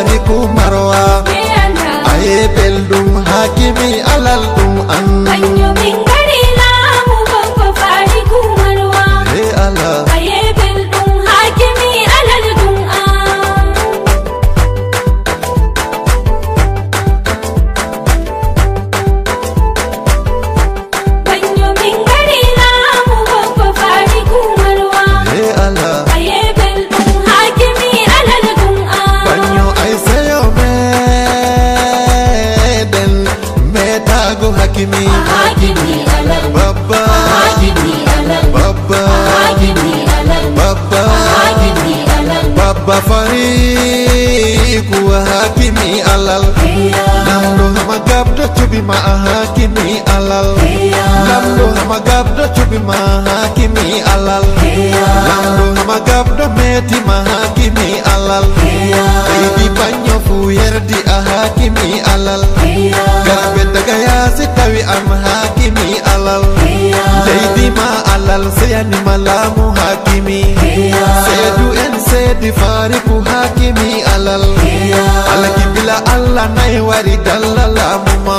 fariku marwa aye belɗum hakimi hama gabdo cuɓima hakimi alal. Lamɗo hama gabdo metima hakimi alal. Ɓeydi baño fu yerdi a hakimi alal. Garɓe daga yaasi tawi am hakimi alal. Leydi ma alal seyanima laamu hakimi. Seedu en seedi fariku hakimi alal. Alaki bila allah nayi wari dalla laamu ma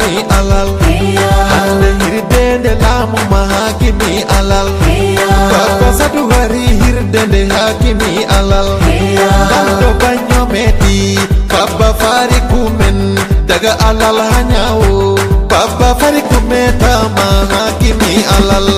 hakimi alal. Hande hirdende laamu ma hakimi alal. Baba sadu wari hirdende hakimi alal. Ɗanɗo banyo meti babba fariku men daga alal ha nyawo babba fariku metama hakimi alal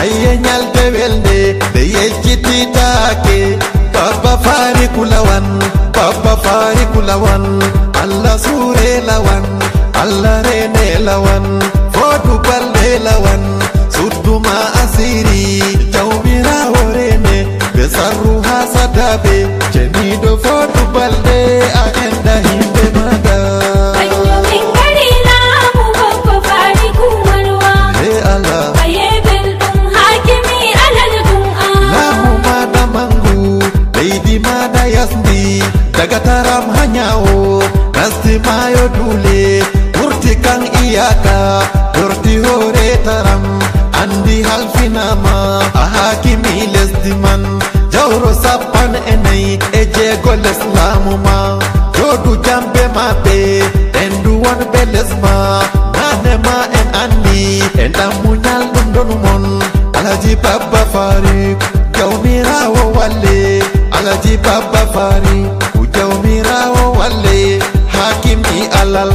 ayyenyal dewelde deyechititake babba faarikulawan babba faarikulawan allah suurelawan allah renelawan foodubalɗelawan surduma asiri jawmiraworene be sarru ha sadabe jeni yasdi daga taram ha nyawo nasti mayo dule wurti kan iyaka dorti hore taram andi halfinama a hakimi lesdi man jawro sappan e nayi e jeego les laamu ma jodu jambe maɓɓe endu wonɓe lesma nane ma en andi e ɗammuñal ɗum ɗon mon alaji babba farik jawmirawo walle alaji babba fari jawmirawo walle hakimi alal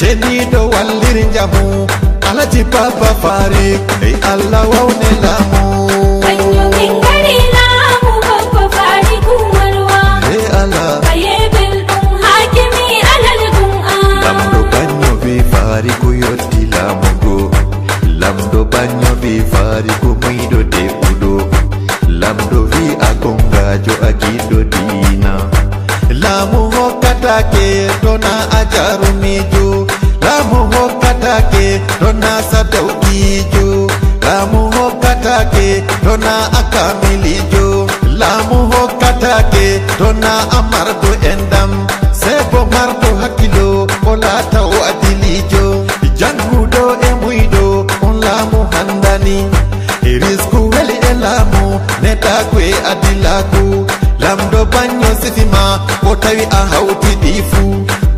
jeniɗo wallir jamu alaji babba farik ey allah wawne laamu e ala a jarumijo laamu hokkatake tona sadawkiijo laamu hokkatake tona a kamilijo laamu hokkatake tona amardo mardo endam. Sebo mardo hakkilo o laata o adilijo janguɗo e muyɗo on laamu handani risku weli e laamu netaku e adilaku. Lamɗo banyo sifima ko tawi a hawti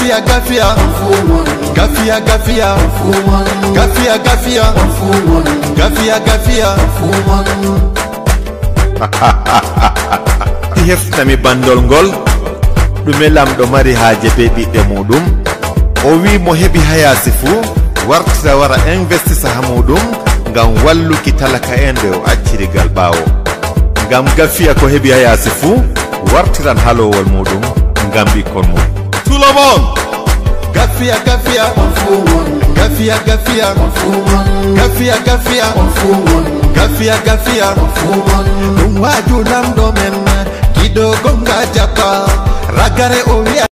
gafiya gafia. Gafia gafia. Gafia gafia. Gafia gafia. Ɗi heftami bandol ngol. Ɗume lamɗo mari haaje be ɓiɓɓe muɗum o wi mo heɓi ha yaasi fuu wartira wara investisa ha muɗum ngam walluki talaka en ɓe o accirigal ɓaawo ngam gafiya ko heɓi ha yaasi fuu wartiran halowol muɗum ngam ɓikkon mum tout le monde. Gafia, Gafia, Gafia, Gafia, Gafia, Gafia, Gafia, Gafia, Nwa Julam Domen, Kido Gonga Japa, Ragare Oya.